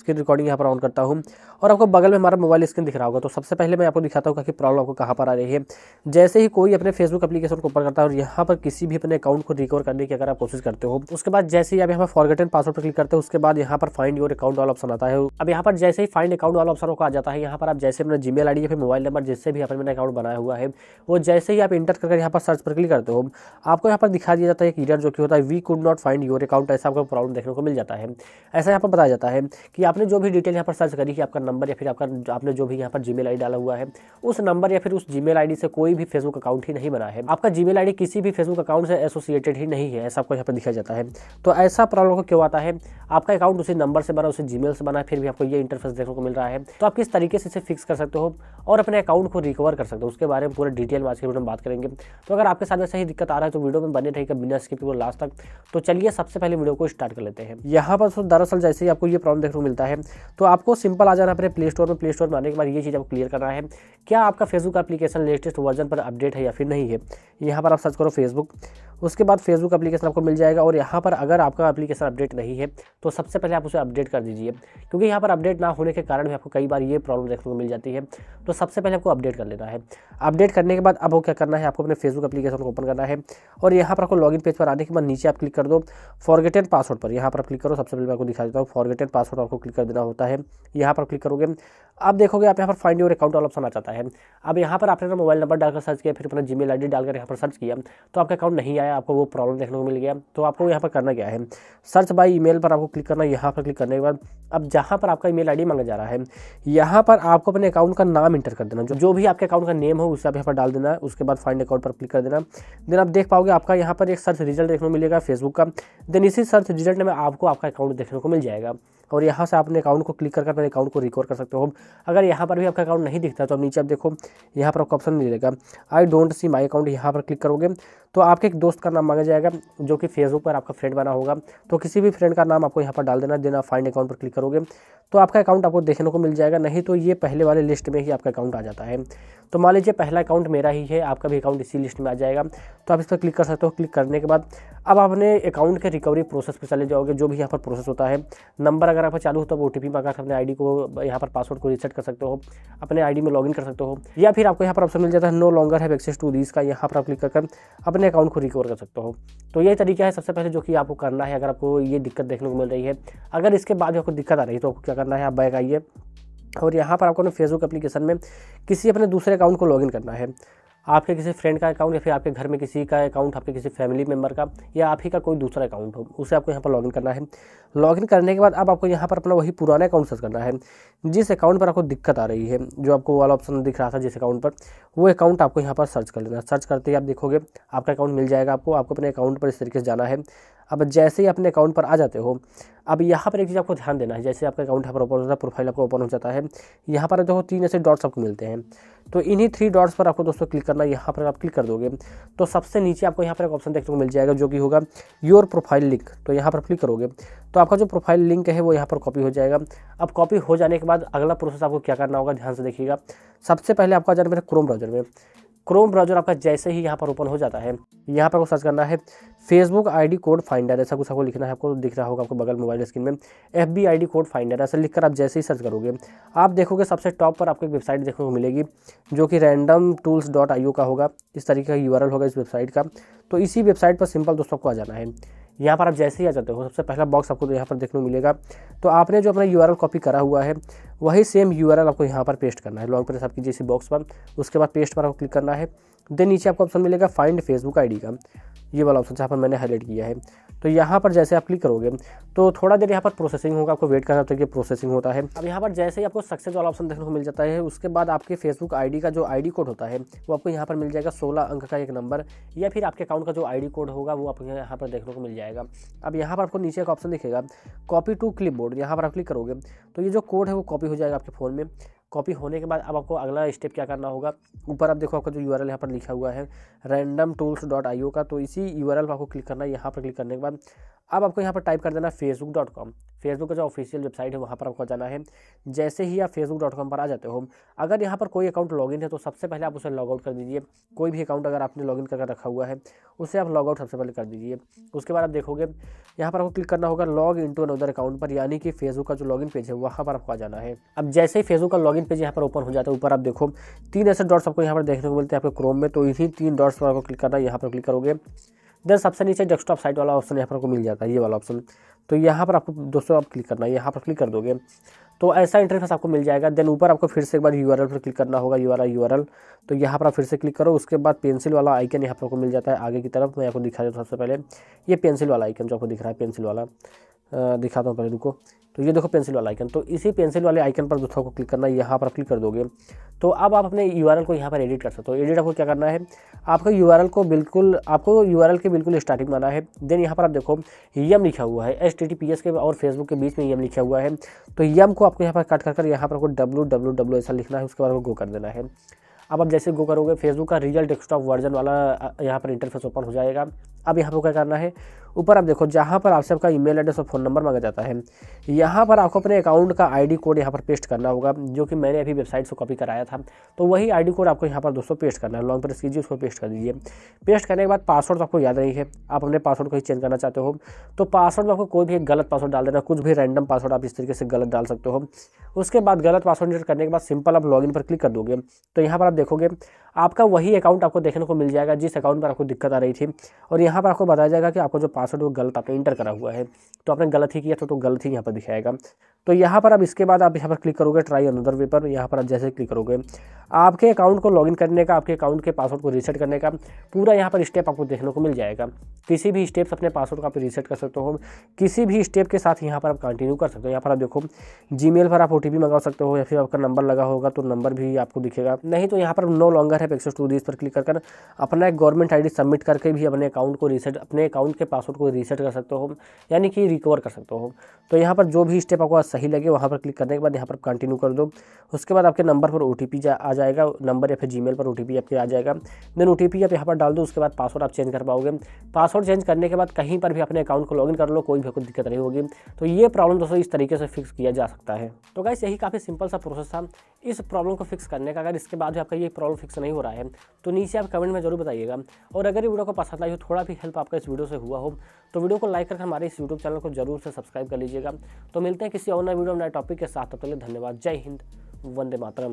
Screen recording यहाँ पर on करता हूँ। और आपको बगल में हमारा मोबाइल स्क्रीन दिख रहा होगा तो सबसे पहले मैं आपको दिखाता हूँ कि प्रॉब्लम आपको कहाँ पर आ रही है। जैसे ही कोई अपने फेसबुक एप्लीकेशन को ओपन करता है और यहाँ पर किसी भी अपने अकाउंट को रिकवर करने की अगर आप कोशिश करते हो, उसके बाद जैसे ही आप यहाँ पर फॉरगेटन पासवर्ड पर क्लिक करते हो, उसके बाद यहाँ पर फाइंड योर अकाउंट वाला ऑप्शन आता है। अब यहाँ पर जैसे ही फाइंड अकाउंट वाला ऑप्शन को आ जाता है, यहाँ पर आप जैसे अपना जीमेल आईडी या फिर मोबाइल नंबर जिससे भी अपने अकाउंट बनाया हुआ है, वो जैसे ही आप इंटर करके यहाँ पर सर्च पर क्लिक करते हो, आपको यहाँ पर दिखा दिया जाता है एक ईरर जो कि होता है we could not find your account ऐसा आपको प्रॉब्लम देखने को मिल जाता है। ऐसा यहाँ पर बताया जाता है कि आपने जो भी डिटेल यहाँ पर सर्च करी है आपका नंबर या फिर आपका आपने जो भी यहाँ पर जीमेल आईडी डाला हुआ है, उस नंबर या फिर उस जीमेल आईडी से कोई भी फेसबुक अकाउंट ही नहीं बना है। आपका जीमेल आईडी किसी भी फेसबुक अकाउंट से एसोसिएटेड ही नहीं है, ऐसा आपको यहाँ पर दिखाया जाता है। तो ऐसा प्रॉब्लम को क्यों आता है? आपका अकाउंट उसी नंबर से बना, उसी जीमेल से बना, फिर भी आपको ये इंटरफेस देखने को मिल रहा है। तो आप किस तरीके से इसे फिक्स कर सकते हो और अपने अकाउंट को रिकवर कर सकते हो, उसके बारे में पूरे डिटेल में आज के वीडियो में बात करेंगे। तो अगर आपके में सही दिक्कत आ रहा है तो वीडियो में बने रहेगा बिना स्किप को लास्ट तक। तो चलिए सबसे पहले वीडियो को स्टार्ट कर लेते हैं। यहाँ पर दरअसल जैसे ही आपको ये प्रॉब्लम देखने को मिलता है तो आपको सिंपल आ जाना अपने प्ले स्टोर में प्ले स्टोर में आने के बाद ये चीज़ आपको क्लियर करना है। क्या आपका फेसबुक एप्लीकेशन लेटेस्ट वर्जन पर अपडेट है या फिर नहीं है? यहाँ पर आप सर्च करो फेसबुक उसके बाद फेसबुक एप्लीकेशन आपको मिल जाएगा और यहाँ पर अगर आपका एप्लीकेशन अपडेट नहीं है तो सबसे पहले आप उसे अपडेट कर दीजिए। क्योंकि यहाँ पर अपडेट ना होने के कारण भी आपको कई बार ये प्रॉब्लम देखने को मिल जाती है। तो सबसे पहले आपको अपडेट कर लेना है। अपडेट करने के बाद अब वो क्या करना है, आपको अपने फेसबुक एप्लीकेशन को ओपन करना है और यहाँ पर आपको लॉगिन पेज पर आने के बाद नीचे आप क्लिक कर दो फॉरगेटेड पासवर्ड पर। यहाँ पर क्लिक करो, सबसे पहले मैं आपको दिखा देता हूँ फॉरगेटेड पासवर्ड आपको क्लिक कर देना होता है। यहाँ पर क्लिक करोगे। अब देखोगे आप यहाँ पर फाइंड योर अकाउंट ऑप्शन आ जाता है। अब यहाँ पर आपने मोबाइल नंबर डालकर सर्च किया, फिर अपना जी मेल डालकर यहाँ पर सर्च किया तो आपका अकाउंट नहीं आया। आपको वो प्रॉब्लम देखने को मिल गया। तो आपको यहाँ पर करना क्या है? सर्च बाई ईमेल पर आपको क्लिक करना है यहाँ पर क्लिक करने के बाद अब जहाँ पर आपका ईमेल आईडी मांगा जा रहा है, यहाँ पर आपको अपने अकाउंट का नाम इंटर कर देना। जो जो भी आपके अकाउंट का नेम हो, उसे आप यहाँ पर डाल देना, उसके बाद फाइंड अकाउंट पर क्लिक कर देना। देन आप देख पाओगे आपका यहाँ पर एक सर्च रिज़ल्ट देखने को मिलेगा फेसबुक का। देन इसी सर्च रिज़ल्ट में आपको आपका अकाउंट देखने को मिल जाएगा। और यहाँ से अपने अकाउंट को क्लिक करके अपने अकाउंट को रिकवर कर सकते हो। अगर यहाँ पर भी आपका अकाउंट नहीं दिखता तो नीचे आप देखो, यहाँ पर आपको ऑप्शन मिलेगा। I don't see my account यहाँ पर क्लिक करोगे तो आपके एक दोस्त का नाम मांगा जाएगा, जो कि फेसबुक पर आपका फ्रेंड बना होगा। तो किसी भी फ्रेंड का नाम आपको यहाँ पर डाल देना देना फाइंड अकाउंट पर क्लिक करोगे तो आपका अकाउंट आपको देखने को मिल जाएगा। नहीं तो ये पहले वाले लिस्ट में ही आपका अकाउंट आ जाता है। तो मान लीजिए पहला अकाउंट मेरा ही है, आपका भी अकाउंट इसी लिस्ट में आ जाएगा। तो आप इस पर क्लिक कर सकते हो। क्लिक करने के बाद अब अपने अकाउंट के रिकवरी प्रोसेस पर चले जाओगे, जो भी यहाँ पर प्रोसेस होता है। नंबर अगर आपका चालू है ओ टी पी मंगा अपने आईडी को, यहाँ पर पासवर्ड को रीसेट कर सकते हो, अपने आईडी में लॉगिन कर सकते हो, या फिर आपको यहाँ पर ऑप्शन मिल जाता है नो लॉन्गर है एक्सेस टू दिस का, यहाँ पर आप क्लिक कर अपने अकाउंट को रिकवर कर सकते हो। तो ये तरीका है सबसे पहले जो कि आपको करना है, अगर आपको ये दिक्कत देखने को मिल रही है। अगर इसके बाद आपको दिक्कत आ रही है तो आपको क्या करना है, आप बैग आइए और यहाँ पर आपको अपने फेसबुक एप्लीकेशन में किसी अपने दूसरे अकाउंट को लॉगिन करना है। आपके किसी फ्रेंड का अकाउंट या फिर आपके घर में किसी का अकाउंट आपके किसी फैमिली मेंबर का, या आप ही का कोई दूसरा अकाउंट हो, उसे आपको यहाँ पर लॉगिन करना है। लॉगिन करने के बाद अब आपको यहाँ पर अपना वही पुराना अकाउंट सर्च करना है। जिस अकाउंट पर आपको दिक्कत आ रही है, जो आपको वाला ऑप्शन दिख रहा था जिस अकाउंट पर, वो अकाउंट आपको यहाँ पर सर्च कर लेना सर्च करते ही आप देखोगे, आपका अकाउंट मिल जाएगा आपको आपको अपने अकाउंट पर इस तरीके से जाना है। अब जैसे ही अपने अकाउंट पर आ जाते हो, अब यहाँ पर एक चीज़ आपको ध्यान देना है, जैसे आपका अकाउंट यहाँ पर ओपन होता है प्रोफ़ाइल आपको ओपन हो जाता है, यहाँ पर देखो तीन ऐसे डॉट्स आपको मिलते हैं। तो इन्हीं थ्री डॉट्स पर आपको दोस्तों क्लिक करना, यहाँ पर आप क्लिक कर दोगे तो सबसे नीचे आपको यहाँ पर एक ऑप्शन देखने को मिल जाएगा, जो कि होगा योर प्रोफ़ाइल लिंक तो यहाँ पर क्लिक करोगे तो आपका जो प्रोफ़ाइल लिंक है वो यहाँ पर कॉपी हो जाएगा। अब कॉपी हो जाने के बाद अगला प्रोसेस आपको क्या करना होगा, ध्यान से देखिएगा। सबसे पहले आपको आ जाना मेरे क्रोम ब्राउज़र में। क्रोम ब्राउज़र आपका जैसे ही यहाँ पर ओपन हो जाता है। यहाँ पर आपको सर्च करना है फेसबुक आईडी कोड फाइंडर ऐसा कुछ आपको लिखना है, आपको दिख रहा होगा आपको बगल मोबाइल स्क्रीन में। F B I code finder ऐसा लिखकर आप जैसे ही सर्च करोगे, आप देखोगे सबसे टॉप पर आपको एक वेबसाइट देखने को मिलेगी, जो कि रैंडम टूल्स डॉट आई का होगा। इस तरीके का यूआरएल होगा इस वेबसाइट का। तो इसी वेबसाइट पर सिंपल दोस्तों को आ जाना है। यहाँ पर आप जैसे ही आ जाते हो, सबसे पहला बॉक्स आपको यहाँ पर देखने को मिलेगा। तो आपने जो अपना यूआरएल कॉपी करा हुआ है वही सेम यूआरएल आपको यहाँ पर पेस्ट करना है। लॉन्ग प्रेस आपकी जैसी बॉक्स पर, उसके बाद पेस्ट पर आपको क्लिक करना है। देन नीचे आपको ऑप्शन मिलेगा फाइंड फेसबुक आईडी का। ये वाला ऑप्शन जहाँ पर मैंने हाईलाइट किया है। तो यहाँ पर जैसे आप क्लिक करोगे तो थोड़ा देर यहाँ पर प्रोसेसिंग होगा, आपको वेट करना होता है प्रोसेसिंग होता है। अब यहाँ पर जैसे ही आपको सक्सेस वाला ऑप्शन देखने को मिल जाता है, उसके बाद आपके फेसबुक आईडी का जो आईडी कोड होता है, वो आपको यहाँ पर मिल जाएगा सोलह अंक का एक नंबर या फिर आपके अकाउंट का जो आईडी कोड होगा, वो आपको यहाँ पर देखने को मिल जाएगा। अब यहाँ पर आपको नीचे का ऑप्शन दिखेगा कॉपी टू क्लिप बोर्ड यहाँ पर आप क्लिक करोगे तो ये जो कोड है, वो कॉपी हो जाएगा आपके फ़ोन में। कॉपी होने के बाद अब आपको अगला स्टेप क्या करना होगा? ऊपर आप देखो आपका जो यू आर यहाँ पर लिखा हुआ है रैंडम टूल्स डॉट आई का तो इसी यू आर पर आपको क्लिक करना है। यहाँ पर क्लिक करने के बाद अब आपको यहाँ पर टाइप कर देना फेसबुक डॉट कॉम फेसबुक का जो ऑफिशियल वेबसाइट है, वहाँ पर आपको जाना है। जैसे ही आप फेसबुक डॉट कॉम पर आ जाते हो, अगर यहाँ पर कोई अकाउंट लॉगिन है तो सबसे पहले आप उसे लॉग आउट कर दीजिए। कोई भी अकाउंट अगर आपने लॉगिन करके रखा हुआ है, उसे आप लॉग आउट सबसे पहले कर दीजिए। उसके बाद आप देखोगे, यहाँ पर आपको क्लिक करना होगा लॉग इंटू अनदर अकाउंट पर, यानी कि फेसबुक का जो लॉगिन पेज है, वहाँ पर आपको आ जाना है। अब जैसे ही फेसबुक का लॉगिन पेज यहाँ पर ओपन हो जाता है, ऊपर आप देखो, तीन ऐसे डॉट्स आपको यहाँ पर देखने को मिलते हैं आपके क्रोम में तो इन्हीं तीन डॉट्स पर आपको क्लिक करना है। यहाँ पर क्लिक करोगे देन सबसे नीचे डेस्कटॉप साइट वाला ऑप्शन यहाँ पर आपको मिल जाता है, ये वाला ऑप्शन तो यहाँ पर आपको दोस्तों आप क्लिक करना है, यहाँ पर क्लिक कर दोगे। तो ऐसा इंटरफेस आपको मिल जाएगा, देन ऊपर आपको फिर से एक बार यूआरएल पर क्लिक करना होगा यू आर तो यहाँ पर आप फिर से क्लिक करो, उसके बाद पेंसिल वाला आइकन यहाँ पर आपको मिल जाता है, आगे की तरफ़। मैं आपको दिखा देता हूँ सबसे पहले, ये पेंसिल वाला आइकन जो आपको दिख रहा है पेंसिल वाला। दिखाता हूँ पहले, रुको। तो ये देखो पेंसिल वाला आइकन तो इसी पेंसिल वाले आइकन पर दोस्तों को क्लिक करना है, यहाँ पर क्लिक कर दोगे। तो अब आप अपने यूआरएल को यहाँ पर एडिट कर सकते हो। एडिट आपको क्या करना है? आपको यू को बिल्कुल, आपको यूआरएल के बिल्कुल स्टार्टिंग में आना है। देन यहाँ पर आप देखो, यम लिखा हुआ है। एच के और फेसबुक के बीच में यम लिखा हुआ है। तो यम को आपको यहाँ पर कट कर कर यहाँ पर आपको डब्लू ऐसा लिखना है, उसके बाद गो कर देना है। अब आप जैसे गो करोगे फेसबुक का रियल डेस्कटॉप वर्जन वाला यहाँ पर इंटरफेस ओपन हो जाएगा। अब यहाँ पर क्या करना है? ऊपर आप देखो, जहाँ पर आपसे आपका ईमेल एड्रेस और फ़ोन नंबर मांगा जाता है, यहाँ पर आपको अपने अकाउंट का आईडी कोड यहाँ पर पेस्ट करना होगा, जो कि मैंने अभी वेबसाइट से कॉपी कराया था। तो वही आईडी कोड आपको यहाँ पर दोस्तों पेस्ट करना है। लॉन्ग प्रेस कीजिए, उसको पेस्ट कर दीजिए। पेस्ट करने के बाद पासवर्ड तो आपको याद नहीं है, आप अपने पासवर्ड को ही चेंज करना चाहते हो। तो पासवर्ड में आपको कोई भी एक गलत पासवर्ड डाल देना कुछ भी रैंडम पासवर्ड आप इस तरीके से गलत डाल सकते हो। उसके बाद गलत पासवर्ड एंटर करने के बाद सिंपल आप लॉगिन पर क्लिक कर दोगे। तो यहाँ पर आप देखोगे, आपका वही अकाउंट आपको देखने को मिल जाएगा, जिस अकाउंट पर आपको दिक्कत आ रही थी। और यहाँ पर आपको बताया जाएगा कि आपको जो पासवर्ड वो गलत आपने इंटर करा हुआ है तो आपने गलत ही किया था तो गलत ही यहाँ पर दिखाएगा। तो यहाँ पर अब इसके बाद आप यहाँ पर क्लिक करोगे ट्राई अनदर वे पर, यहाँ पर आप जैसे क्लिक करोगे। आपके अकाउंट को लॉगिन करने का, आपके अकाउंट के पासवर्ड को रीसेट करने का पूरा यहाँ पर स्टेप आपको देखने को मिल जाएगा। किसी भी स्टेप अपने पासवर्ड को आप रीसेट कर सकते हो, किसी भी स्टेप के साथ यहाँ पर आप कंटिन्यू कर सकते हो। यहाँ पर आप देखो जी पर आप ओ मंगा सकते हो, या फिर आपका नंबर लगा होगा तो नंबर भी आपको दिखेगा। नहीं तो यहाँ पर no longer have access to this पर क्लिक कर अपना एक गवर्नमेंट आईडी सबमिट करके भी अपने अकाउंट को रीसेट अपने अकाउंट के पासवर्ड को रीसेट कर सकते हो यानी कि रिकवर कर सकते हो तो यहाँ पर जो भी स्टेप आपको सही लगे वहाँ पर क्लिक करने के बाद यहाँ पर कंटिन्यू कर दो। उसके बाद आपके नंबर पर ओ जा, आ जाएगा नंबर या फिर जी पर ओ आपके आ जाएगा। देन ओटीपी आप यहाँ पर डाल दो उसके बाद पासवर्ड आप चेंज कर पाओगे। पासवर्ड चेंज करने के बाद कहीं पर भी अपने अकाउंट को लॉगिन कर लो कोई भी कोई दिक्कत नहीं होगी। तो ये प्रॉब्लम दोस्तों इस तरीके से फिक्स किया जा सकता है। तो गाइस यही काफ़ी सिंपल सा प्रोसेस था। इस प्रॉब्लम को फिक्स करने का अगर इसके बाद भी आपका ये प्रॉब्लम फिक्स नहीं हो रहा है तो नीचे आप कमेंट में ज़रूर बताइएगा। और अगर ये वीडियो को पसंद आई हो थोड़ा भी हेल्प आपका इस वीडियो से हुआ हो तो वीडियो को लाइक करके हमारे इस यूट्यूब चैनल को ज़रूर से सब्सक्राइब कर लीजिएगा। तो मिलते हैं किसी और नए वीडियो नए टॉपिक के साथ। तब धन्यवाद। जय हिंद। वंदे मातरम।